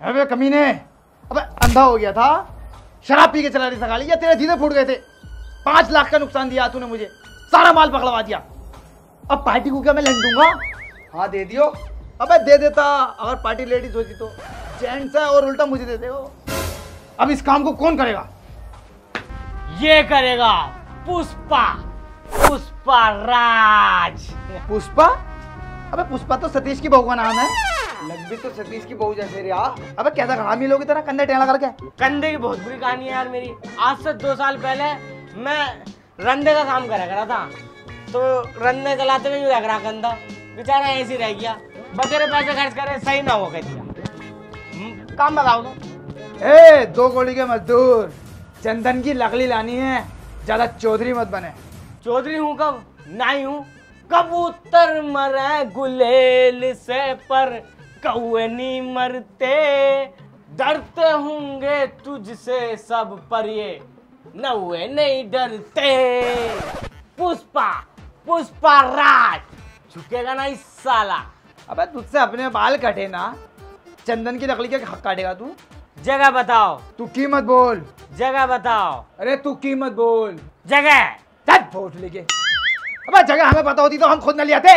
अबे कमीने। अबे अंधा हो गया था। शराब पी के चला रही था गाड़ी या तेरे धीरे फूट गए थे। पाँच लाख का नुकसान दिया तूने मुझे। सारा माल पकड़वा दिया। अब पार्टी को क्या मैं लैंड दूँगा? हाँ दे दियो। अबे दे देता। अगर पार्टी लेडीज़ होती तो। जेंट्स है और उल्टा मुझे दे दे अब इस काम को कौन करेगा? ये करेगा पुष्पा। पुष्पा राज। पुष्पा? अबे पुष्पा तो सतीश की बहू का नाम है। लग भी तो सतीश की बहू जैसे रे आ अबे कैसा खराब लोग तरह कंधे टेढ़ा करके। कंधे की बहुत बुरी कहानी है यार मेरी। आज से दो साल पहले मैं रंधे का काम करा करा था। तो रंधे चलाते हुए लग रहा कंधा। बेचारा ऐसे रह गया। बचेरे पैसे खर्च करे सही ना हो कह दिया। हम्म, काम बताओ तो ए दो गोली के मजदूर। चंदन की लकड़ी लानी है। ज़्यादा चौधरी मत बने। चौधरी हूँ कब? नहीं हूँ। कबूतर मरे गुलेल से पर कौए नहीं मरते डरते होंगे तुझसे सब पर ये नौए नहीं डरते। पुष्पा पुष्पा राज झुकेगा ना इस साला। अबे तुझसे अपने बाल कटे ना चंदन की लकड़ी के हक काटेगा तू। जगह बताओ। तू कीमत बोल। जगह बताओ। अरे तू कीमत बोल। जगह। चल फोट लेके। अबे जगह हमें पता होती तो हम खुद न ले आते।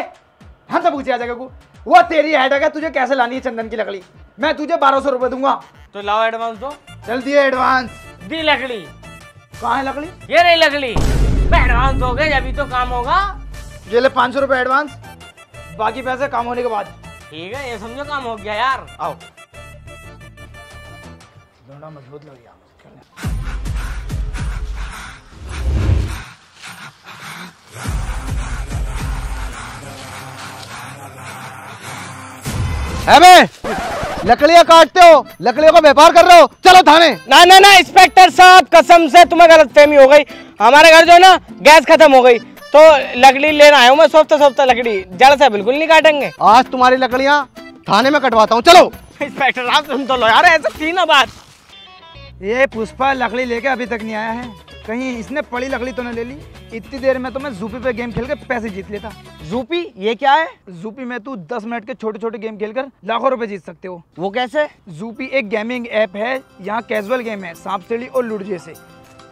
हम तो पूछे जगह को। वो तेरी हेडक है तुझे कैसे लानी है चंदन की लकड़ी? मैं तुझे बारह सौ रुपए दूँगा। तो लाओ एडवांस दो। चल दिए एडवांस दी लकड़ी। कहाँ है लकड़ी? ये नहीं लकड़ी। एडवांस दोगे अभी तो काम होगा। ये ले पाँच सौ रुपए एडवांस बाकी पैसे काम होने के बाद। ठीक है ये समझो काम हो गया यार। आओ। मज़बूत लग गया बे लकड़ियाँ काटते हो लकड़ियों का व्यापार कर रहे हो। चलो थाने। ना ना ना इंस्पेक्टर साहब कसम से तुम्हें गलत फहमी हो गई। हमारे घर जो है ना गैस खत्म हो गई। तो लकड़ी लेना आया हूँ मैं सोफता सोफता लकड़ी। जड़ से बिल्कुल नहीं काटेंगे। आज तुम्हारी लकड़ियाँ थाने में कटवाता हूँ। चलो। इंस्पेक्टर साहब तुम तो लो यार ऐसा थी ना बात। ये पुष्पा लकड़ी लेके अभी तक नहीं आया है। कहीं इसने पड़ी लकड़ी तो न ले ली? इतनी देर में तो मैं जूपी पे गेम खेल के पैसे जीत लेता। जूपी ये क्या है? जूपी में तू 10 मिनट के छोटे छोटे गेम खेलकर लाखों रुपए जीत सकते हो। वो कैसे? जूपी एक गेमिंग ऐप है यहाँ कैजुअल गेम है सांप सीढ़ी और लूट जैसे।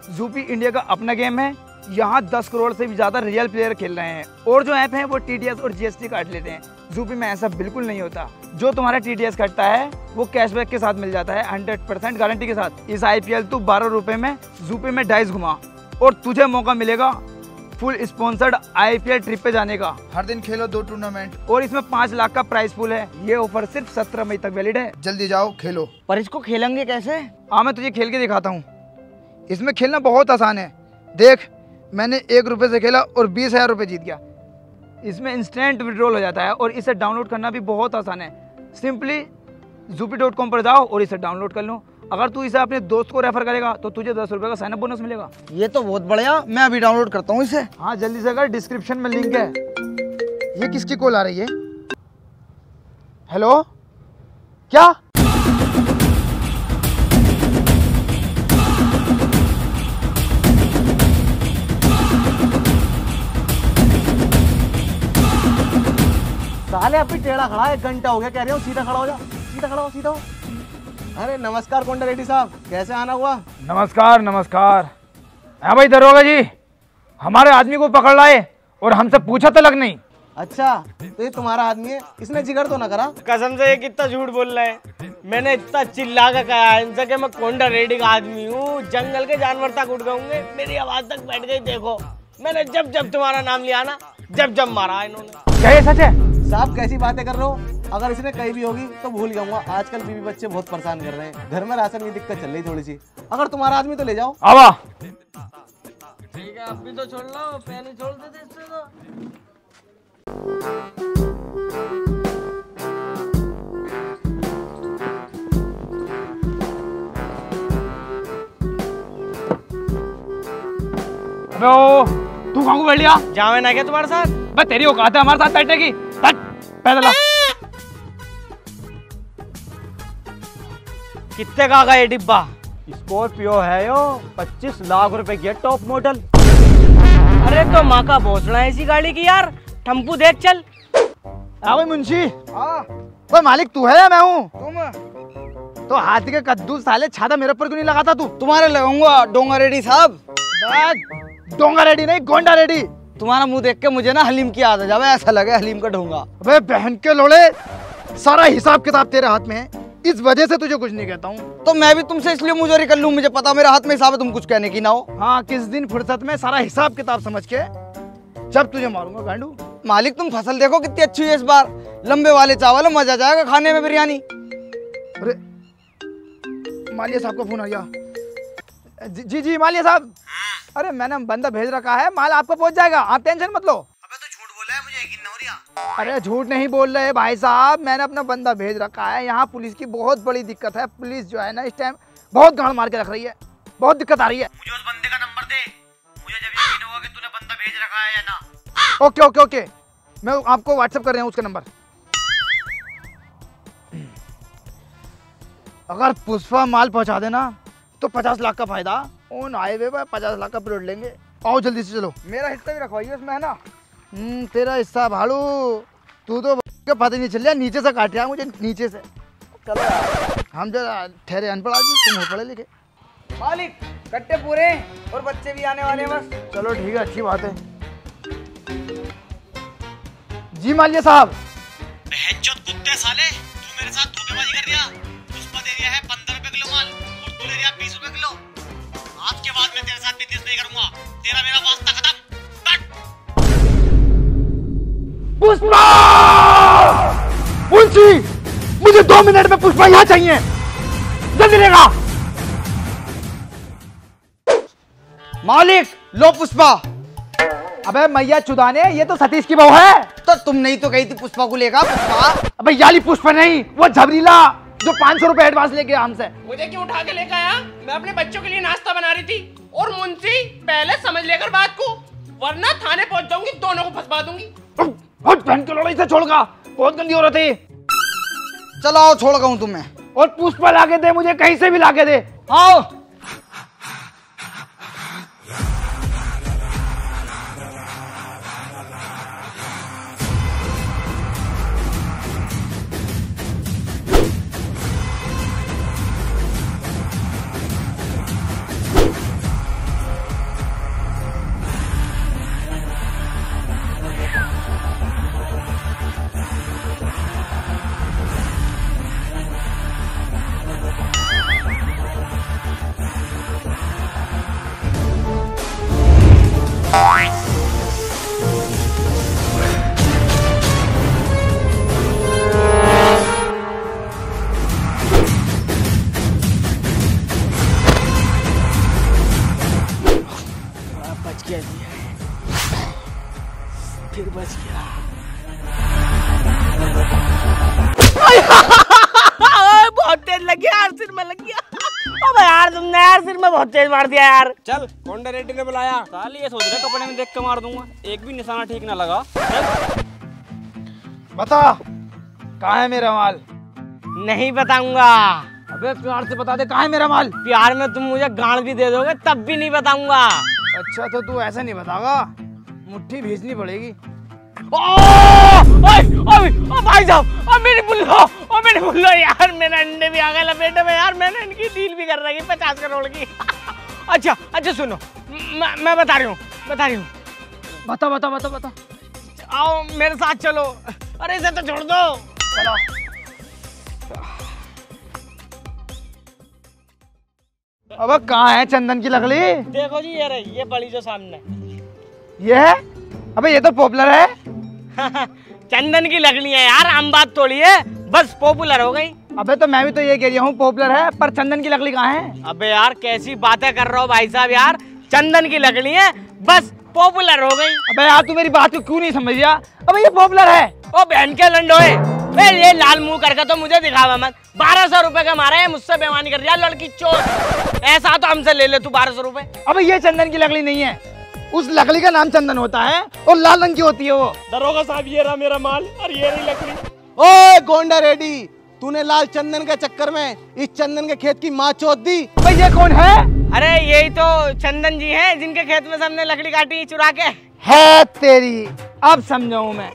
जूपी इंडिया का अपना गेम है यहाँ 10 करोड़ से भी ज़्यादा रियल प्लेयर खेल रहे हैं। और जो ऐप है वो टीडीएस और जीएसटी काट लेते हैं। जूपी में ऐसा बिल्कुल नहीं होता। जो तुम्हारा टी डी कटता है वो कैशबैक के साथ मिल जाता है हंड्रेड परसेंट गारंटी के साथ। इस IPL तू बारह रुपए में जूपी में डाइस घुमा। और तुझे मौका मिलेगा फुल स्पॉन्सर्ड आईपीएल ट्रिप पे जाने का। हर दिन खेलो दो टूर्नामेंट और इसमें पाँच लाख का प्राइस फुल है। ये ऑफ़र सिर्फ़ सत्रह मई तक वैलिड है। जल्दी जाओ खेलो। पर इसको खेलेंगे कैसे? हाँ मैं तुझे खेल के दिखाता हूँ। इसमें खेलना बहुत आसान है। देख मैंने एक रुपये से खेला और बीस हज़ार रुपये जीत गया। इसमें इंस्टेंट विड्रॉल हो जाता है और इसे डाउनलोड करना भी बहुत आसान है। सिंपली जूपी डॉट कॉम पर जाओ और इसे डाउनलोड कर लो। अगर तू इसे अपने दोस्त को रेफर करेगा तो तुझे दस रुपए का साइन अप बोनस मिलेगा। ये तो बहुत बढ़िया मैं अभी डाउनलोड करता हूँ इसे। हाँ जल्दी से अगर डिस्क्रिप्शन में लिंक है। ये किसकी कॉल आ रही है? हेलो क्या? साले अभी टेढ़ा खड़ा है एक घंटा हो गया कह रहे हो सीधा खड़ा हो जा सीधा खड़ा हो सीधा हो। अरे नमस्कार कोंडा रेड्डी साहब कैसे आना हुआ? नमस्कार नमस्कार। हाँ भाई दरोगा जी हमारे आदमी को पकड़ लाए और हमसे पूछा तक नहीं। अच्छा तो ये तुम्हारा आदमी है? इसने जिगर तो ना करा। कसम से ये कितना झूठ बोल रहा है। मैंने इतना चिल्ला कर कहा है इनसे कि मैं कोंडा रेडी का आदमी हूँ जंगल के जानवर तक उठ गए मेरी आवाज़ तक बैठ गई देखो। मैंने जब जब तुम्हारा नाम लिया ना जब जब मारा इन्होंने। क्या ये सच है? साहब कैसी बातें कर रहे हो? अगर इसने कहीं भी होगी तो भूल जाऊँगा। आजकल बीवी बच्चे बहुत परेशान कर रहे हैं। घर में राशन की दिक्कत चल रही थोड़ी सी। अगर तुम्हारा आदमी तो ले जाओ। आवा। ठीक है अब भी तो छोड़ लो पहले छोड़ देते इससे तो। अबे ओ तू कहाँ को बैठ लिया? जावे ना क्या तुम्हारे साथ? बस तेरी औकात है हमारे साथ बैठने की। हट पैदल कितने का आगा ये डिब्बा? स्कॉर्पियो है यो 25 लाख रुपए की टॉप मॉडल। अरे तो माँ का भोसड़ा है इसी गाड़ी की यार। टम्पू देख चल। आ भाई मुंशी। ओए मालिक तू है या मैं हूँ? तुम। तो हाथी के कद्दू साले छाता मेरे ऊपर क्यों नहीं लगाता तू? तुम्हारे लगाऊँगा डोंगा रेडी साहब। डोंगा रेडी नहीं गोंडा रेडी तुम्हारा मुँह देख के मुझे ना हलीम की याद आ जावे ऐसा लगे हलीम का ढोंगा अबे बहन के लोड़े सारा हिसाब किताब तेरे हाथ में है। इस वजह से तुझे कुछ नहीं कहता हूँ। तो मैं भी तुमसे इसलिए मुझे कर लूँ मुझे पता मेरे हाथ में हिसाब है तुम कुछ कहने की ना हो। हाँ किस दिन फुर्सत में सारा हिसाब किताब समझ के जब तुझे मारूँगा गांडू। मालिक तुम फ़सल देखो कितनी अच्छी हुई है इस बार। लंबे वाले चावल है, मज़ा आ जाएगा खाने में बिरयानी। अरे मालिया साहब का फ़ोन आ गया। जी जी जी मालिया साहब। अरे मैंने बंदा भेज रखा है माल आपको पहुँच जाएगा आप टेंशन मत लो। अरे झूठ नहीं बोल रहे भाई साहब मैंने अपना बंदा भेज रखा है। यहाँ पुलिस की बहुत बड़ी दिक्कत है। पुलिस जो है ना इस टाइम बहुत गाड़ मार के रख रही है। बहुत दिक्कत आ रही है। मुझे उस बंदे का नंबर दे। मुझे जब यकीन होगा कि तूने बंदा भेज रखा है या ना। Okay okay okay. मैं आपको व्हाट्सएप कर रहा हूँ उसका नंबर। अगर पुष्पा माल पहुँचा देना तो पचास लाख का फ़ायदा। ऑन हाईवे पर पचास लाख का प्लॉट लेंगे। आओ जल्दी से चलो। मेरा हिस्सा भी रखवाइए उसमें है ना? तेरा हिस्सा भाड़ू तू तो के पता नहीं चल रहा नीचे से काट रहा मुझे नीचे से। चलो। हम जरा ठहरे अनपढ़ आदमी तुम हो पढ़े लिखे। मालिक कट्टे पूरे और बच्चे भी आने वाले हैं बस। चलो ठीक है अच्छी बात है। जी मालिया साहब। कुत्ते साले तू मेरे साथ धोखेबाजी कर दिया। पुष्पा दे दिया है पंद्रह रुपए किलो माल और तू ले रहा बीस रुपए किलो। आज के बाद मैं तेरे साथ बिज़नेस नहीं करूँगा। तेरा मेरा वास्ता खत्म पुष्पा मुंशी मुझे दो मिनट में पुष्पा यहाँ चाहिए। जल्दी लेगा मालिक लो पुष्पा। अबे मैया चुदाने ये तो सतीश की बहू है। तो तुम नहीं तो गई थी पुष्पा को लेगा पुष्पा। अबे याली पुष्पा नहीं वो झबरीला जो पाँच सौ रुपए एडवांस लेके हमसे। मुझे क्यों उठा के लेकर आया? मैं अपने बच्चों के लिए नाश्ता बना रही थी। और मुंशी पहले समझ लेकर बात को वरना थाने पहुँच जाऊँगी दोनों को फंसवा दूँगी। और बहन की लड़ाई से छोड़गा बहुत गंदी हो। रही थी चलाओ छोड़ गऊँ तुम्हें। और पुष्पा लाके दे मुझे कहीं से भी लाके दे। आओ। में लग गया। अबे यार तुमने यार सिर में बहुत तेज मार दिया यार। चल कौंडा रेड्डी ने बुलाया। साल ये सोच रहे कपड़े में देख के मार दूँगा। एक भी निशाना ठीक ना लगा। चल। बता कहाँ है मेरा माल? नहीं बताऊँगा। अबे प्यार से बता दे कहाँ है मेरा माल? प्यार में तुम मुझे गाड़ भी दे दोगे तब भी नहीं बताऊँगा। अच्छा तो तू ऐसा नहीं बतागा मुट्ठी भेजनी पड़ेगी। भाई साहब ओ मेरी बुल्लो ओ मेरी बुल्लो यार मेरे अंडे भी आ गए लपेटे में यार मैंने इनकी डील भी कर रखी पचास करोड़ की अच्छा अच्छा सुनो मैं मैं बता रही हूँ बता रही हूँ बता बता बता बता आओ मेरे साथ चलो अरे इसे तो छोड़ दो चलो अब कहाँ है चंदन की लकड़ी? देखो जी ये रही ये बड़ी जो सामने। ये है? अबे ये तो पॉपुलर है। चंदन की लकड़ी है यार हम बात तोड़ी है। बस पॉपुलर हो गई। अबे तो मैं भी तो ये कह रहा हूँ पॉपुलर है पर चंदन की लकड़ी कहाँ है? अबे यार कैसी बातें कर रहा हो भाई साहब यार? चंदन की लकड़ी है बस पॉपुलर हो गई। अबे यार तू मेरी बात को क्यों नहीं समझ रहा? अबे ये पॉपुलर है। ओ बहन के लंडोए ये लाल मुँह करके तो मुझे दिखावा मत। बारह सौ रूपए का मारा है मुझसे बेमानी कर रहा है लड़की चोर। ऐसा तो हमसे ले ले तू बारह सौ रूपए। अबे ये चंदन की लकड़ी नहीं है। उस लकड़ी का नाम चंदन होता है और लाल रंग की होती है वो। दरोगा साहब ये रहा मेरा माल और ये रही लकड़ी। ओए गोंडा रेडी तूने लाल चंदन के चक्कर में इस चंदन के खेत की माँ चोद दी। भाई ये कौन है? अरे यही तो चंदन जी हैं जिनके खेत में से हमने लकड़ी काटी चुरा के। है तेरी। अब समझाऊ मैं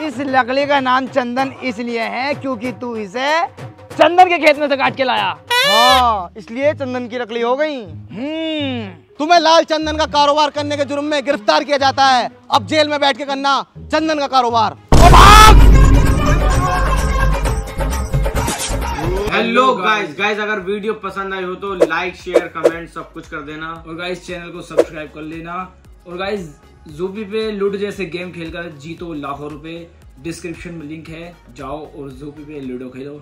इस लकड़ी का नाम चंदन इसलिए है क्योंकि तू इसे चंदन के खेत में से काट के लाया। हाँ इसलिए चंदन की लकड़ी हो गई। हम्म। तुम्हें लाल चंदन का कारोबार करने के जुर्म में गिरफ़्तार किया जाता है। अब जेल में बैठ के करना चंदन का कारोबार। हेलो गाइस गाइस अगर वीडियो पसंद आई हो तो लाइक शेयर कमेंट सब कुछ कर देना। और गाइस चैनल को सब्सक्राइब कर लेना। और गाइस जूपी पे लूडो जैसे गेम खेलकर जीतो लाखों रुपए। डिस्क्रिप्शन में लिंक है। जाओ और जूपी पे लूडो खेलो।